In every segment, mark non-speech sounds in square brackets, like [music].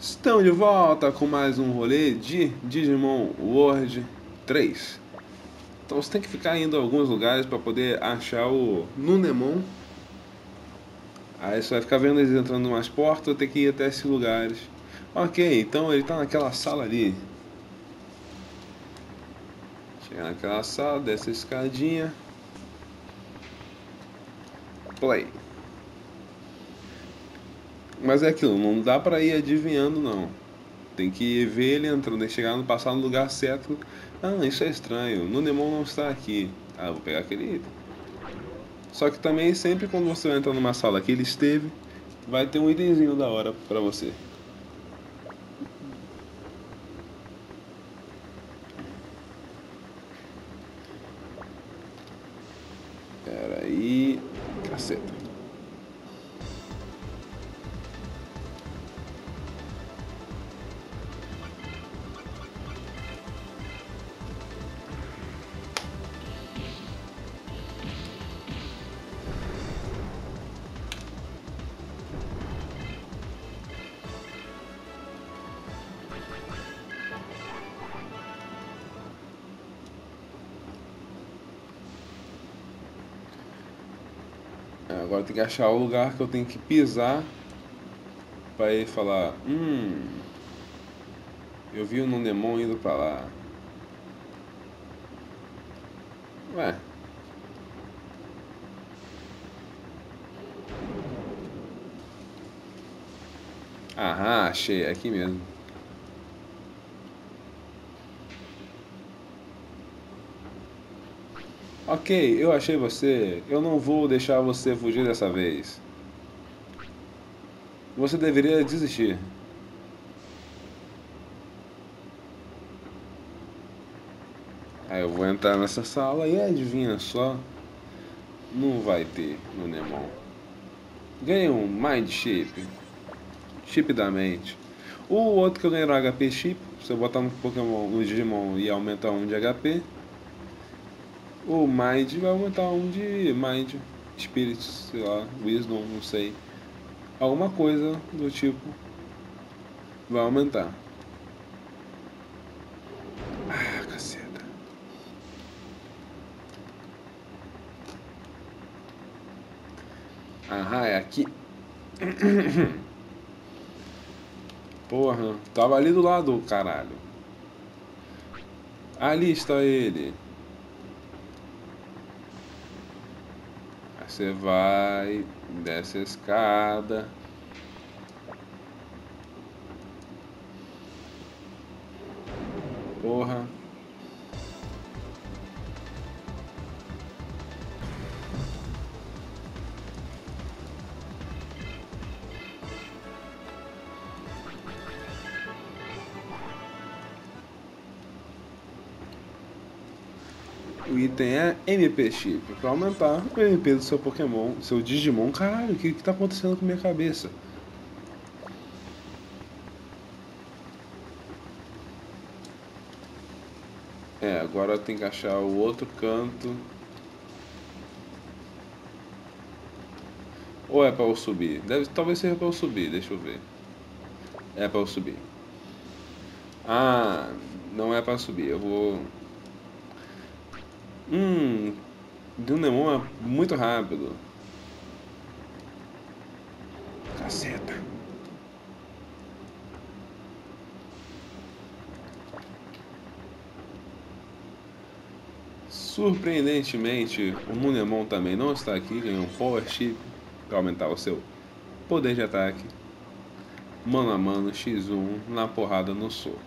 Estamos de volta com mais um rolê de Digimon World 3. Então você tem que ficar indo a alguns lugares para poder achar o Nunemon. Aí você vai ficar vendo eles entrando em umas portas, tem que ir até esses lugares. Ok, então ele está naquela sala ali. Chega naquela sala, desce a escadinha. Play. Mas é aquilo, não dá pra ir adivinhando não. Tem que ver ele entrando, chegar no passar no lugar certo. Ah, isso é estranho, Nunemon não está aqui. Ah, eu vou pegar aquele item. Só que também sempre quando você entra numa sala que ele esteve, vai ter um itemzinho da hora pra você. Agora tem que achar o lugar que eu tenho que pisar pra ele falar, hum, eu vi o Nundemon indo pra lá. Ué. Aham, achei, é aqui mesmo. Ok, eu achei você. Eu não vou deixar você fugir dessa vez. Você deveria desistir. Aí eu vou entrar nessa sala e adivinha só. Não vai ter no Nemon. Ganhei um Mind Chip. Chip da mente. O outro que eu ganhei no HP Chip. Você botar no Pokémon, no Digimon e aumentar um de HP. O Mind vai aumentar um de Mind, Spirit, sei lá, Wisdom, não sei. Alguma coisa do tipo vai aumentar. Ah, caceta. Aham, é aqui. [coughs] Porra, tava ali do lado, caralho. Ali está ele. Você vai, desce a escada. Porra. O item é MP Chip, para aumentar o MP do seu Pokémon, seu Digimon. Caralho, o que, que tá acontecendo com minha cabeça? É, agora tem que achar o outro canto. Ou é para eu subir? Deve, talvez seja para eu subir, deixa eu ver. É para eu subir. Ah, não é para subir. Eu vou Hum, Dunnemon é muito rápido. Caceta. Surpreendentemente, o Munemon também não está aqui, ganhou um Power Chip para aumentar o seu poder de ataque. Mano a mano, X1, na porrada, no soco.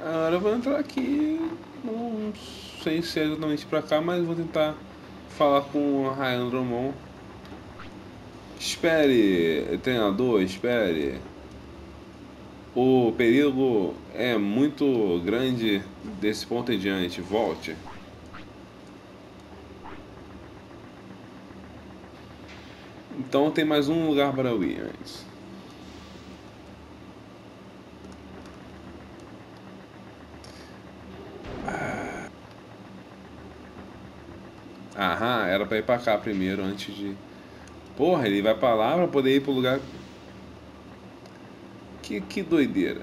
Agora eu vou entrar aqui, não sei se é exatamente pra cá, mas vou tentar falar com o Ryan Drummond. Espere, treinador, espere. O perigo é muito grande desse ponto em diante. Volte. Então tem mais um lugar para eu ir antes. Aham, era pra ir pra cá primeiro antes de. Porra, ele vai pra lá pra poder ir pro lugar. Que, que doideira.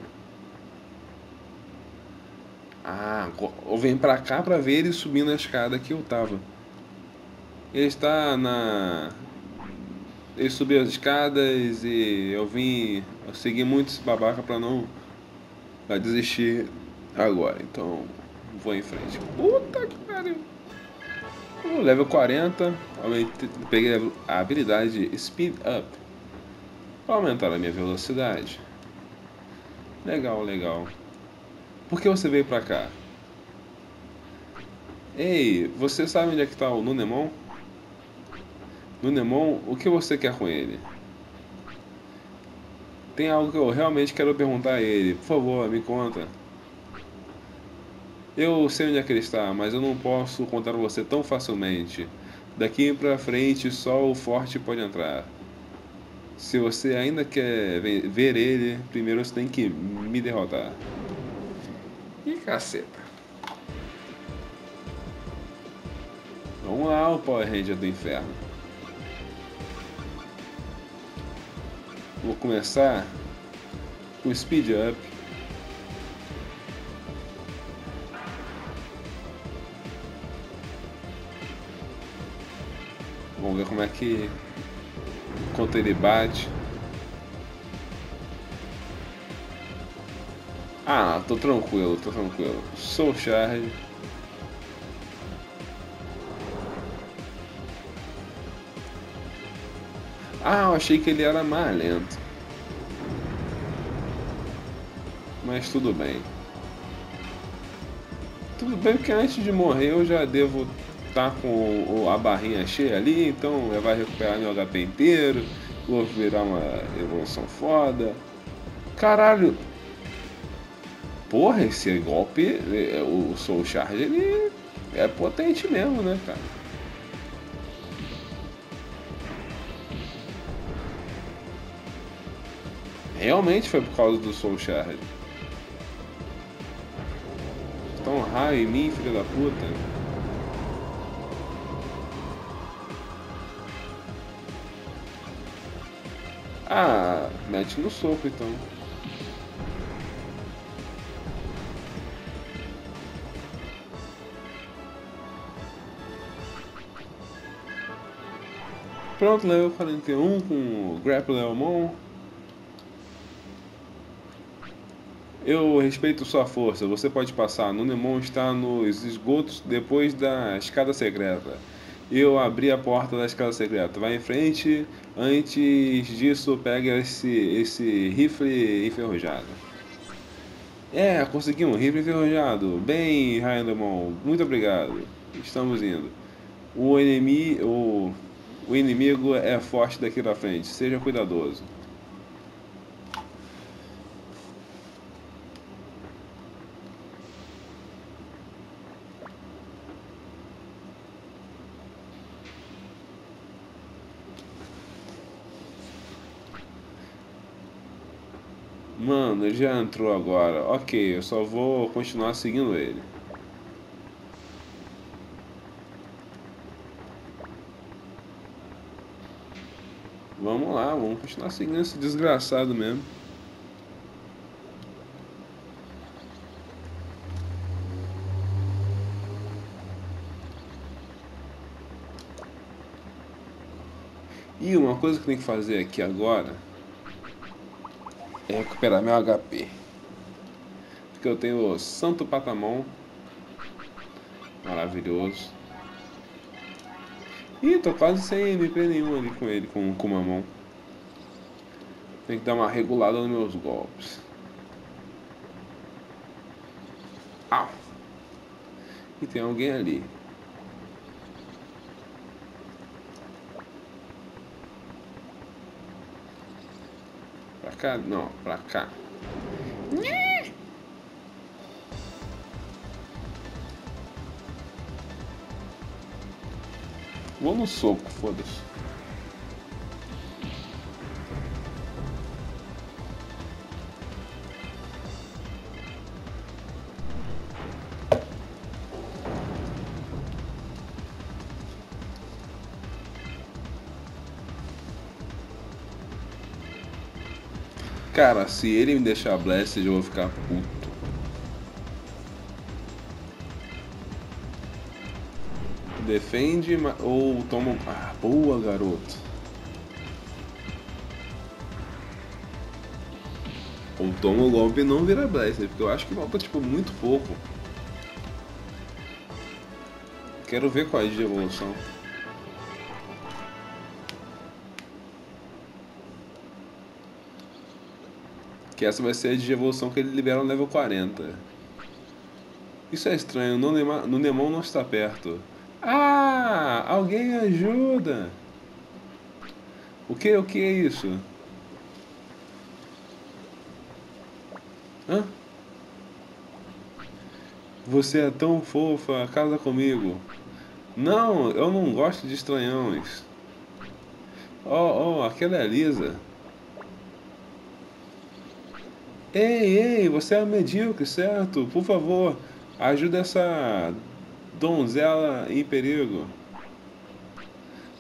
Ah, ou vem pra cá pra ver ele subindo a escada que eu tava. Ele está na. Ele subiu as escadas e eu vim. Eu segui muito esse babaca pra não. Pra desistir agora. Então, vou em frente. Puta que pariu. Uh, level 40. Peguei a habilidade Speed Up. Pra aumentar a minha velocidade. Legal, legal. Por que você veio pra cá? Ei, você sabe onde é que tá o Nunemon? Nunemon, o que você quer com ele? Tem algo que eu realmente quero perguntar a ele. Por favor, me conta. Eu sei onde é que ele está, mas eu não posso contar você tão facilmente. Daqui pra frente, só o forte pode entrar. Se você ainda quer ver ele, primeiro você tem que me derrotar. Ih, caceta. Vamos lá, o Power Ranger do Inferno. Vou começar com Speed Up. Vamos ver como é que... Enquanto ele bate... Ah, tô tranquilo, tô tranquilo. Soul Charge. Ah, eu achei que ele era mais lento. Mas tudo bem. Tudo bem porque antes de morrer eu já devo tá com a barrinha cheia ali, então vai recuperar meu HP inteiro, vou virar uma evolução foda. Caralho, Porra, esse golpe, é, o Soul Charge, ele é potente mesmo, né, cara? Realmente foi por causa do Soul Charge. Tão raio em mim, filho da puta. Ah, mete no soco então. Pronto, level 41 com o Grapple Elmon. Eu respeito sua força. Você pode passar. Nunemon está nos esgotos depois da escada secreta. Eu abri a porta da escada secreta. Vai em frente. Antes disso, pega esse, esse rifle enferrujado. É, consegui um rifle enferrujado. Bem, Raindemon. Muito obrigado. Estamos indo. O inimigo. O o inimigo é forte daqui pra frente. Seja cuidadoso. Mano, ele já entrou agora. Ok, eu só vou continuar seguindo ele. Vamos lá, vamos continuar seguindo esse desgraçado mesmo. E uma coisa que tem que fazer aqui agora é recuperar meu HP. Porque eu tenho o Santo Patamon. Maravilhoso. Ih, tô quase sem MP nenhum ali com ele, com, uma mão. Tem que dar uma regulada nos meus golpes. Au! E tem alguém ali. Cá? Não, pra cá. Vou no soco, foda-se. Cara, se ele me deixar Blasted, eu vou ficar puto. Defende ou toma... Ah, boa, garoto. Ou toma o golpe e não vira Blaster, porque eu acho que falta, tipo, muito pouco. Quero ver qual é de evolução. Que essa vai ser a de evolução que ele libera no level 40. Isso é estranho, no Nemon não está perto. Ah! Alguém ajuda! O que, o que é isso? Hã? Você é tão fofa, casa comigo. Não, eu não gosto de estranhões. Oh, oh, aquela é a Lisa. Ei, ei, você é medíocre, certo? Por favor, ajuda essa donzela em perigo.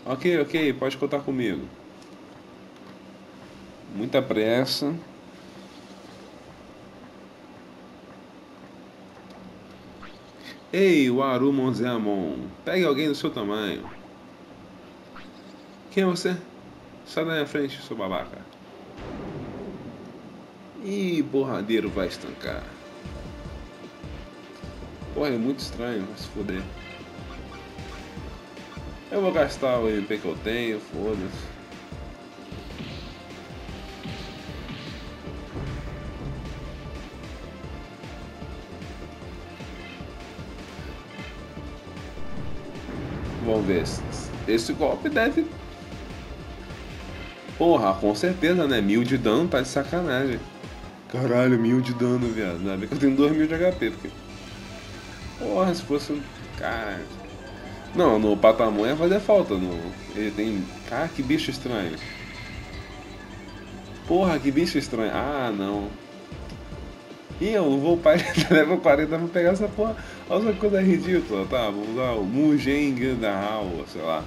Ok, ok, pode contar comigo. Muita pressa. Ei, Waru Monzeamon, pegue alguém do seu tamanho. Quem é você? Sai da minha frente, seu babaca. E borradeiro vai estancar. Porra, é muito estranho, vai se foder. Eu vou gastar o MP que eu tenho, foda-se. Vamos ver. Esse golpe deve. Porra, com certeza, né? Mil de dano tá de sacanagem. Caralho, mil de dano, viado. Ainda bem que eu tenho dois mil de HP, porque. Porra, se fosse. Cara. Não, no Patamon ia fazer falta. No... Ele tem. Cara, que bicho estranho. Porra, que bicho estranho. Ah, não. Ih, eu vou upar [laughs] level 40 pra pegar essa porra. Olha essa coisa ridícula, tá? Vamos usar o Mujeng da Hao, sei lá.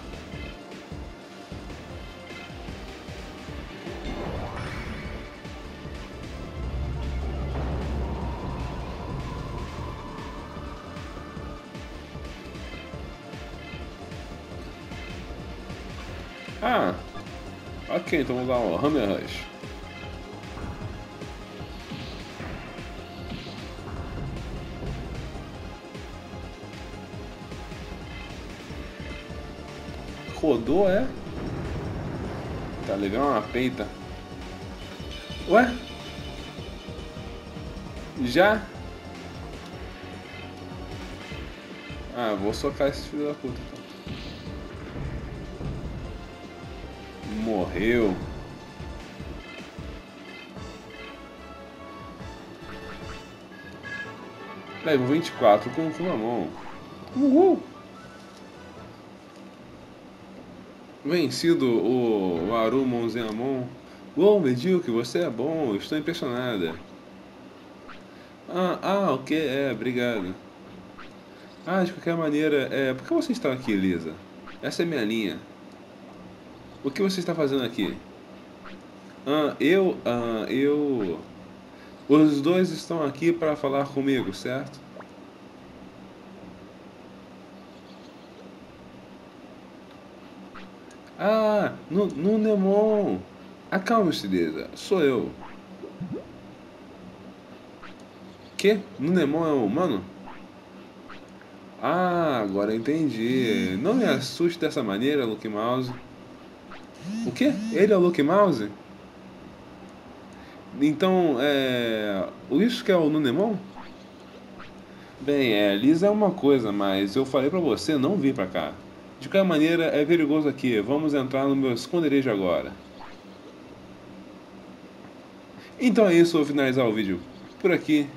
Ok, então vamos dar um Hammer Rush. Rodou, é? Tá, levei uma peita. Ué? Já? Ah, vou socar esse filho da puta então. Morreu. Level 24 com mão. Uhul! Vencido o Aru Monzenamon. Uou, medíocre, você é bom, estou impressionada. Ah, ah, ok, é, obrigado. Ah, de qualquer maneira, é, por que você está aqui, Lisa? Essa é minha linha. O que você está fazendo aqui? Ah, eu, ah, eu... Os dois estão aqui para falar comigo, certo? Ah, no, no Nemon. Acalme-se, Deza. Sou eu. Que? No Nemon é humano? Ah, agora entendi. Não me assuste dessa maneira, Luke Mouse. O que? Ele é o Luke Mouse? Então, é... Isso que é o Nunemon? Bem, é, Lisa é uma coisa, mas eu falei pra você não vir pra cá. De qualquer maneira, é perigoso aqui. Vamos entrar no meu esconderijo agora. Então é isso, vou finalizar o vídeo por aqui.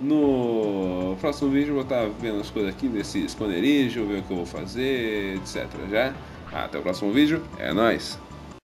No próximo vídeo eu vou estar vendo as coisas aqui desse esconderijo, ver o que eu vou fazer, etc. Já? Até o próximo vídeo, é nóis!